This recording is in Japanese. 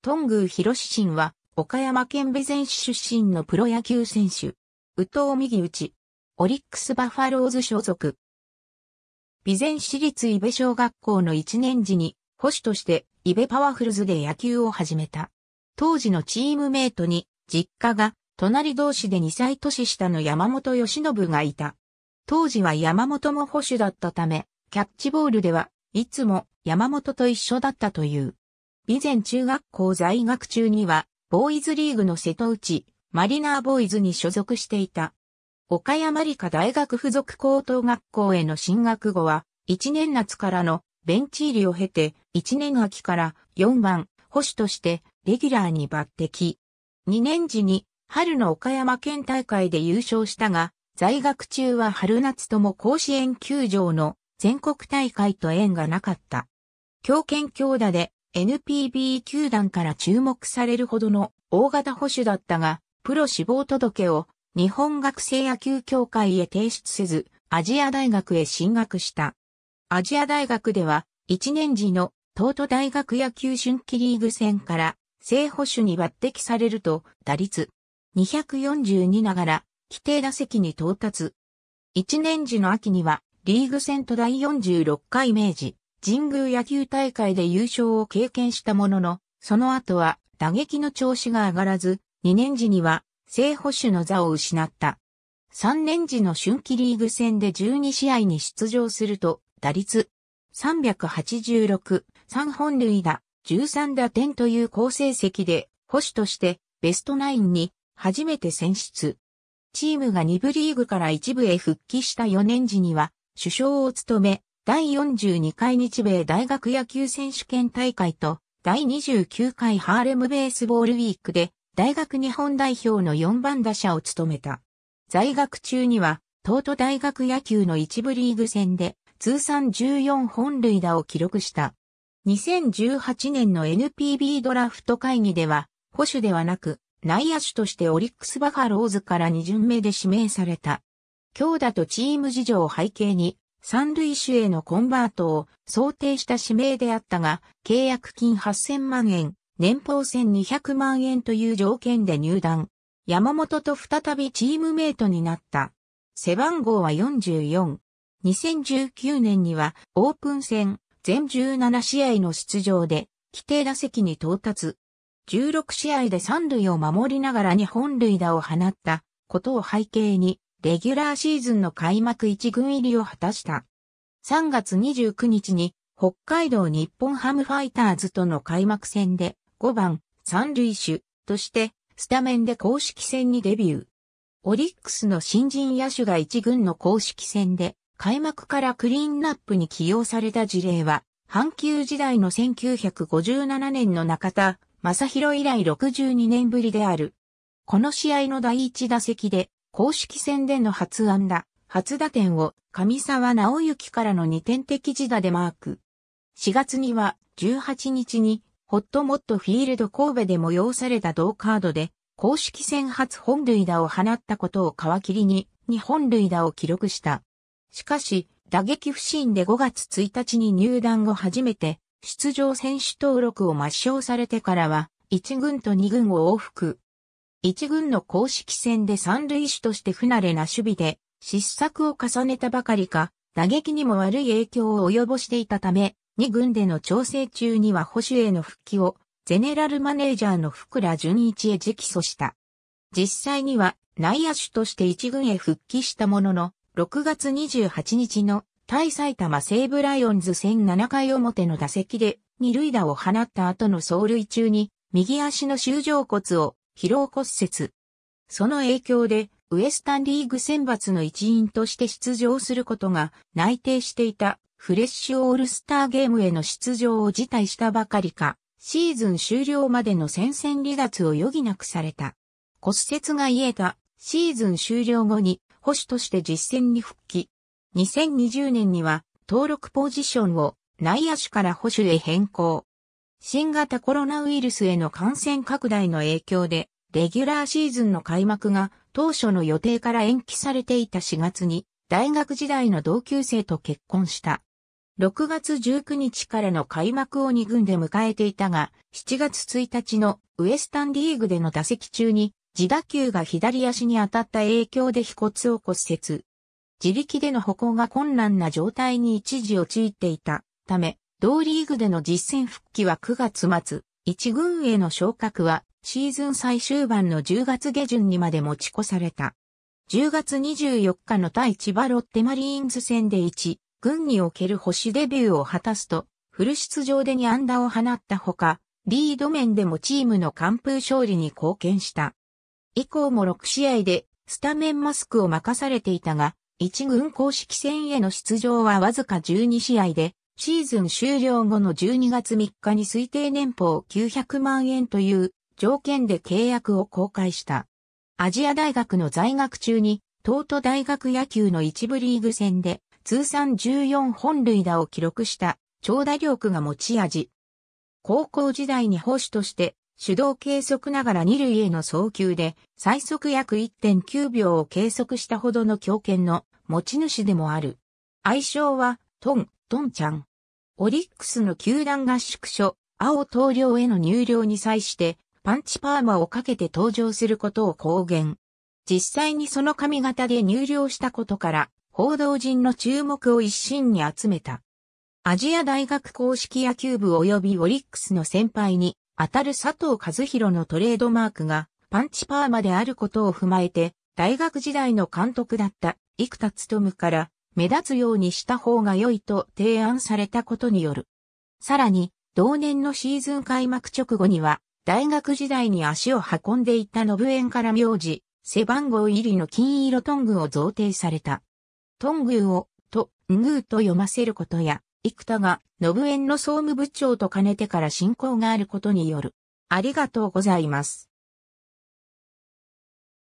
トングー広志信は、岡山県備前市出身のプロ野球選手。宇藤右打ち。オリックスバファローズ所属。備前市立伊部小学校の1年時に、保守として伊部パワフルズで野球を始めた。当時のチームメイトに、実家が隣同士で2歳年下の山本義信がいた。当時は山本も保守だったため、キャッチボールではいつも山本と一緒だったという。備前中学校在学中には、ボーイズリーグの瀬戸内、マリナーボーイズに所属していた。岡山理科大学附属高等学校への進学後は、1年夏からのベンチ入りを経て、1年秋から4番、保守としてレギュラーに抜擢。2年時に春の岡山県大会で優勝したが、在学中は春夏とも甲子園球場の全国大会と縁がなかった。強肩強打で NPB 球団から注目されるほどの大型保守だったが、プロ志望届を日本学生野球協会へ提出せず、アジア大学へ進学した。アジア大学では、1年時の東都大学野球春季リーグ戦から正保守に抜擢されると、打率242ながら規定打席に到達。一年時の秋には、リーグ戦と第46回明治、神宮野球大会で優勝を経験したものの、その後は打撃の調子が上がらず、2年時には正捕手の座を失った。3年時の春季リーグ戦で12試合に出場すると、打率386、3本塁打、13打点という好成績で、保守としてベストナインに初めて選出。チームが2部リーグから1部へ復帰した4年時には、首相を務め、第42回日米大学野球選手権大会と、第29回ハーレムベースボールウィークで、大学日本代表の4番打者を務めた。在学中には、東都大学野球の一部リーグ戦で、通算14本塁打を記録した。2018年の NPB ドラフト会議では、保守ではなく、内野手としてオリックスバファローズから2巡目で指名された。強打とチーム事情を背景に、三塁手へのコンバートを想定した指名であったが、契約金8000万円、年俸1200万円という条件で入団。山本と再びチームメイトになった。背番号は44。2019年にはオープン戦全17試合の出場で規定打席に到達。16試合で三塁を守りながら2本塁打を放ったことを背景に、レギュラーシーズンの開幕1軍入りを果たした。3月29日に北海道日本ハムファイターズとの開幕戦で5番三塁手としてスタメンで公式戦にデビュー。オリックスの新人野手が1軍の公式戦で開幕からクリーンナップに起用された事例は、阪急時代の1957年の中田正宏以来62年ぶりである。この試合の第一打席で、公式戦での初安打、初打点を上沢直之からの2点的自打でマーク。4月には18日にホットモットフィールド神戸で催された同カードで公式戦初本塁打を放ったことを皮切りに2本塁打を記録した。しかし打撃不振で5月1日に入団後初めて出場選手登録を抹消されてからは、1軍と2軍を往復。1軍の公式戦で三塁手として不慣れな守備で失策を重ねたばかりか、打撃にも悪い影響を及ぼしていたため、2軍での調整中には保守への復帰を、ゼネラルマネージャーの福良純一へ直訴した。実際には内野手として1軍へ復帰したものの、6月28日の対埼玉西武ライオンズ戦7回表の打席で二塁打を放った後の走塁中に右足の修上骨を疲労骨折。その影響でウエスタンリーグ選抜の一員として出場することが内定していたフレッシュオールスターゲームへの出場を辞退したばかりか、シーズン終了までの戦線離脱を余儀なくされた。骨折が癒えたシーズン終了後に保守として実戦に復帰。2020年には登録ポジションを内野手から保守へ変更。新型コロナウイルスへの感染拡大の影響で、レギュラーシーズンの開幕が当初の予定から延期されていた4月に、大学時代の同級生と結婚した。6月19日からの開幕を2軍で迎えていたが、7月1日のウエスタンリーグでの打席中に自打球が左足に当たった影響で腓骨を骨折。自力での歩行が困難な状態に一時陥っていたため、同リーグでの実戦復帰は9月末、1軍への昇格はシーズン最終盤の10月下旬にまで持ち越された。10月24日の対千葉ロッテマリーンズ戦で1、軍における星デビューを果たすと、フル出場で2安打を放ったほか、リード面でもチームの完封勝利に貢献した。以降も6試合でスタメンマスクを任されていたが、1軍公式戦への出場はわずか12試合で、シーズン終了後の12月3日に推定年俸900万円という条件で契約を公開した。アジア大学の在学中に、東都大学野球の一部リーグ戦で通算14本塁打を記録した長打力が持ち味。高校時代に保守として手動計測ながら二塁への送球で最速約1.9秒を計測したほどの強肩の持ち主でもある。愛称はトン、トンちゃん。オリックスの球団合宿所、青棟梁への入寮に際してパンチパーマをかけて登場することを公言。実際にその髪型で入寮したことから報道陣の注目を一身に集めた。アジア大学公式野球部及びオリックスの先輩に当たる佐藤和弘のトレードマークがパンチパーマであることを踏まえて、大学時代の監督だった生田務から目立つようにした方が良いと提案されたことによる。さらに、同年のシーズン開幕直後には、大学時代に足を運んでいた信園から名字、背番号入りの金色トングを贈呈された。トングを、と、んぐーと読ませることや、幾田が、信園の総務部長と兼ねてから親交があることによる。ありがとうございます。